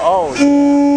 Oh.